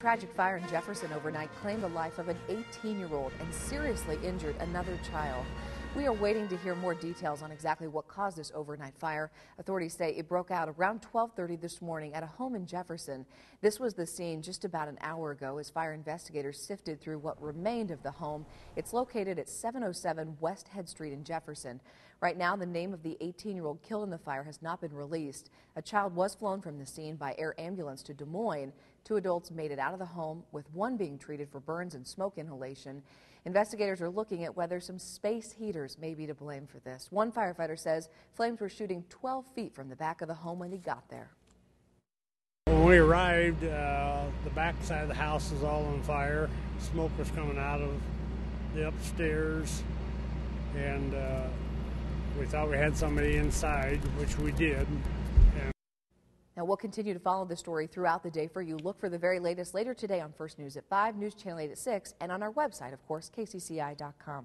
Tragic fire in Jefferson overnight claimed the life of an 18-year-old and seriously injured another child. We are waiting to hear more details on exactly what caused this overnight fire. Authorities say it broke out around 1230 this morning at a home in Jefferson. This was the scene just about an hour ago as fire investigators sifted through what remained of the home. It's located at 707 West Head Street in Jefferson. Right now, the name of the 18-year-old killed in the fire has not been released. A child was flown from the scene by air ambulance to Des Moines. Two adults made it out of the home, with one being treated for burns and smoke inhalation. Investigators are looking at whether some space heaters may be to blame for this. One firefighter says flames were shooting 12 feet from the back of the home when he got there. When we arrived, uh, the back side of the house was all on fire. Smoke was coming out of the upstairs, and uh, we thought we had somebody inside, which we did. Now, we'll continue to follow the story throughout the day for you. Look for the very latest later today on First News at 5, News Channel 8 at 6, and on our website, of course, kcci.com.